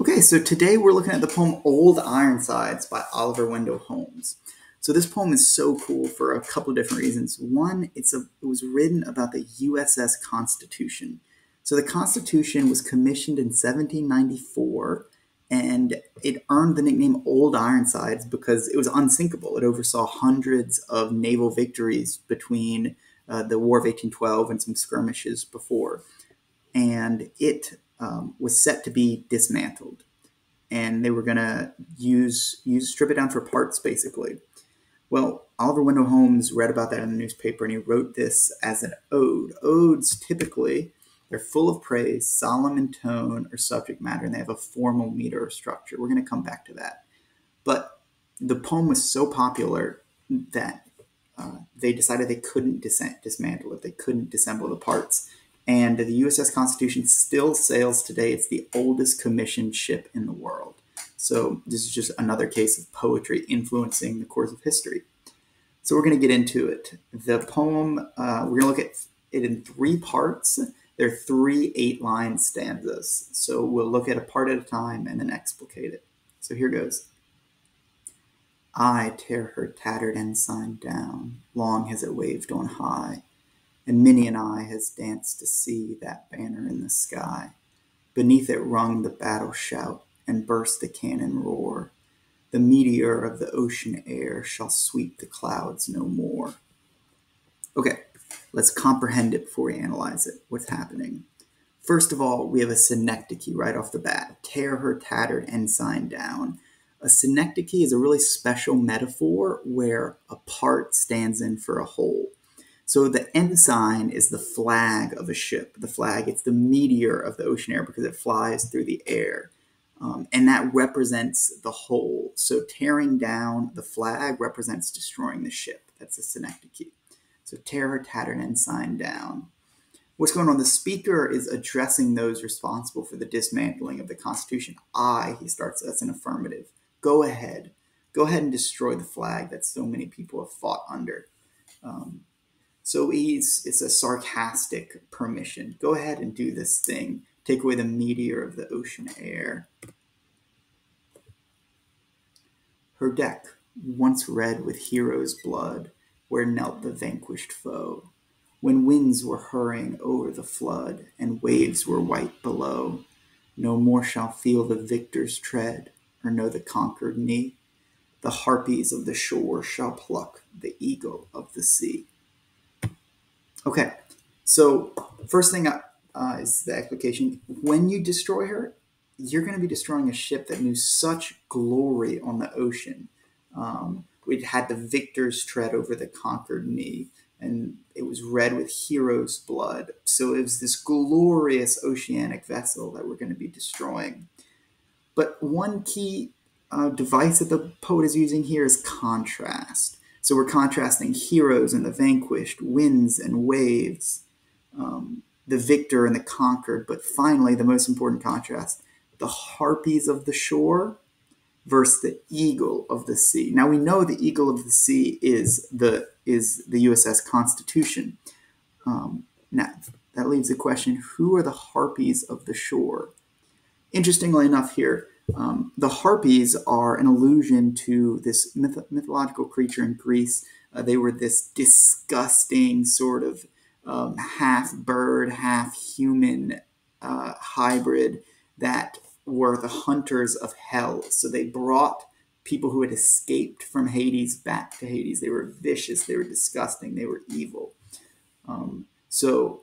Okay, so today we're looking at the poem Old Ironsides by Oliver Wendell Holmes. So this poem is so cool for a couple of different reasons. One, it's a, it was written about the USS Constitution. So the Constitution was commissioned in 1794 and it earned the nickname Old Ironsides because it was unsinkable. It oversaw hundreds of naval victories between uh, the War of 1812 and some skirmishes before. And it um, was set to be dismantled, and they were going to use use strip it down for parts, basically. Well, Oliver Wendell Holmes read about that in the newspaper, and he wrote this as an ode. Odes typically they're full of praise, solemn in tone or subject matter, and they have a formal meter or structure. We're going to come back to that. But the poem was so popular that uh, they decided they couldn't dis- dismantle it. They couldn't dissemble the parts and the USS Constitution still sails today. It's the oldest commissioned ship in the world. So this is just another case of poetry influencing the course of history. So we're going to get into it. The poem, uh, we're going to look at it in three parts. There are three eight line stanzas. So we'll look at a part at a time and then explicate it. So here goes. I tear her tattered ensign down, long has it waved on high and many an eye has danced to see that banner in the sky. Beneath it rung the battle shout and burst the cannon roar. The meteor of the ocean air shall sweep the clouds no more. Okay, let's comprehend it before we analyze it. What's happening? First of all, we have a synecdoche right off the bat. Tear her tattered ensign down. A synecdoche is a really special metaphor where a part stands in for a whole. So the ensign is the flag of a ship. The flag, it's the meteor of the ocean air because it flies through the air. Um, and that represents the whole. So tearing down the flag represents destroying the ship. That's a synecdoche. So tear her tattered ensign down. What's going on? The speaker is addressing those responsible for the dismantling of the Constitution. I, he starts, that's an affirmative. Go ahead. Go ahead and destroy the flag that so many people have fought under. Um, so he's it's a sarcastic permission. Go ahead and do this thing. Take away the meteor of the ocean air. Her deck, once red with hero's blood, where knelt the vanquished foe. When winds were hurrying over the flood, and waves were white below, no more shall feel the victor's tread, or know the conquered knee. The harpies of the shore shall pluck the eagle of the sea. Okay, so first thing uh, is the application. When you destroy her, you're going to be destroying a ship that knew such glory on the ocean. Um, it had the victor's tread over the conquered knee, and it was red with hero's blood. So it was this glorious oceanic vessel that we're going to be destroying. But one key uh, device that the poet is using here is contrast. So we're contrasting heroes and the vanquished, winds and waves, um, the victor and the conquered. But finally, the most important contrast the harpies of the shore versus the eagle of the sea. Now we know the eagle of the sea is the is the USS Constitution. Um, now that leaves the question: Who are the harpies of the shore? Interestingly enough, here um, the harpies are an allusion to this myth- mythological creature in Greece. Uh, they were this disgusting sort of um, half bird, half human uh, hybrid that were the hunters of hell. So they brought people who had escaped from Hades back to Hades. They were vicious, they were disgusting, they were evil. Um, so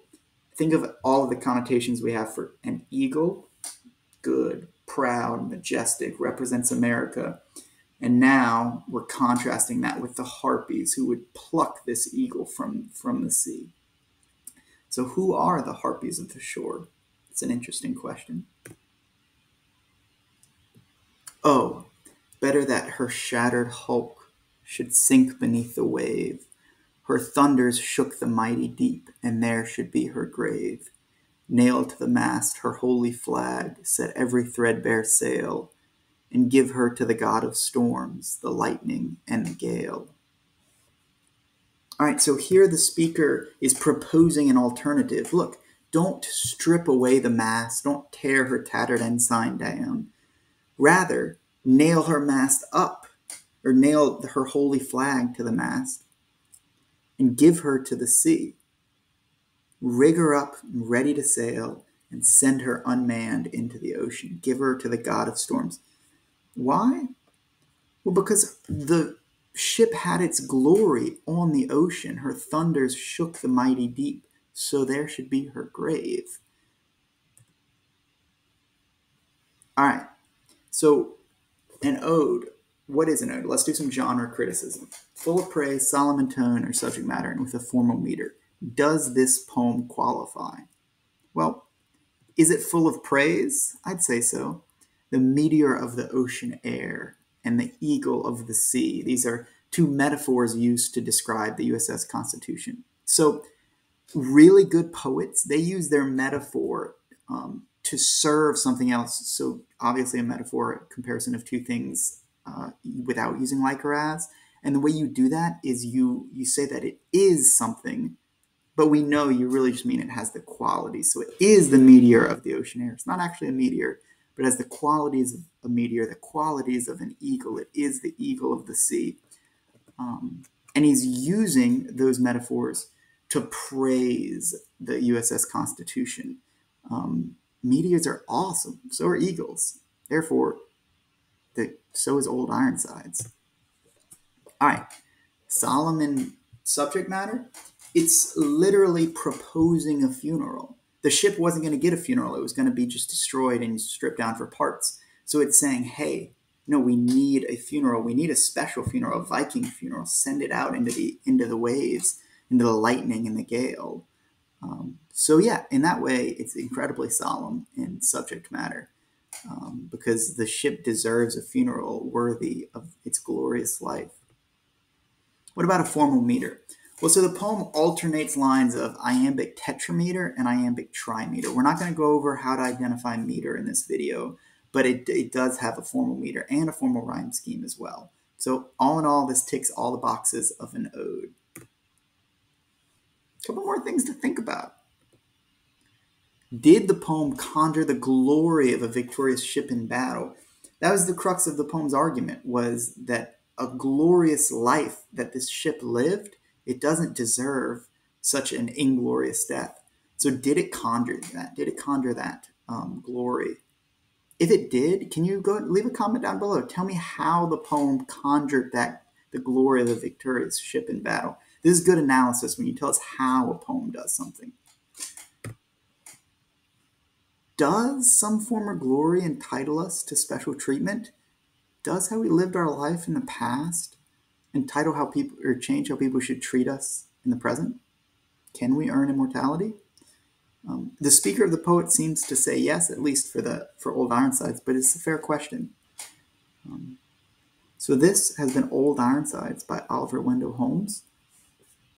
think of all of the connotations we have for an eagle good, proud, majestic, represents America. And now we're contrasting that with the harpies who would pluck this eagle from, from the sea. So, who are the harpies of the shore? It's an interesting question. Oh, better that her shattered hulk should sink beneath the wave. Her thunders shook the mighty deep, and there should be her grave. Nail to the mast her holy flag, set every threadbare sail, and give her to the god of storms, the lightning and the gale. All right, so here the speaker is proposing an alternative. Look, don't strip away the mast, don't tear her tattered ensign down. Rather, nail her mast up, or nail her holy flag to the mast, and give her to the sea. Rig her up ready to sail, and send her unmanned into the ocean. Give her to the god of storms. Why? Well, because the ship had its glory on the ocean. Her thunders shook the mighty deep, so there should be her grave. All right. So, an ode. What is an ode? Let's do some genre criticism. Full of praise, solemn in tone or subject matter, and with a formal meter. Does this poem qualify? Well, is it full of praise? I'd say so. The meteor of the ocean air and the eagle of the sea. These are two metaphors used to describe the USS Constitution. So, really good poets, they use their metaphor um, to serve something else. So, obviously, a metaphor a comparison of two things uh, without using like or as. And the way you do that is you you say that it is something, but we know you really just mean it has the qualities. So it is the meteor of the ocean air. It's not actually a meteor, but has the qualities of a meteor, the qualities of an eagle. It is the eagle of the sea. Um, and he's using those metaphors to praise the USS Constitution. Um, meteors are awesome. So are eagles. Therefore, the, so is Old Ironsides. All right, Solomon subject matter. It's literally proposing a funeral the ship wasn't going to get a funeral. It was going to be just destroyed and stripped down for parts. So it's saying, hey, no, we need a funeral. We need a special funeral, a Viking funeral. Send it out into the into the waves, into the lightning and the gale. Um, so yeah, in that way, it's incredibly solemn in subject matter um, because the ship deserves a funeral worthy of its glorious life. What about a formal meter? Well, so the poem alternates lines of iambic tetrameter and iambic trimeter. We're not going to go over how to identify meter in this video, but it, it does have a formal meter and a formal rhyme scheme as well. So all in all, this ticks all the boxes of an ode. A couple more things to think about. Did the poem conjure the glory of a victorious ship in battle? That was the crux of the poem's argument, was that a glorious life that this ship lived it doesn't deserve such an inglorious death. So, did it conjure that? Did it conjure that um, glory? If it did, can you go leave a comment down below? Tell me how the poem conjured that the glory of the victorious ship in battle. This is good analysis when you tell us how a poem does something. Does some former glory entitle us to special treatment? Does how we lived our life in the past entitle how people or change how people should treat us in the present? Can we earn immortality? Um, the speaker of the poet seems to say yes, at least for the for Old Ironsides, but it's a fair question. Um, so this has been Old Ironsides by Oliver Wendell Holmes.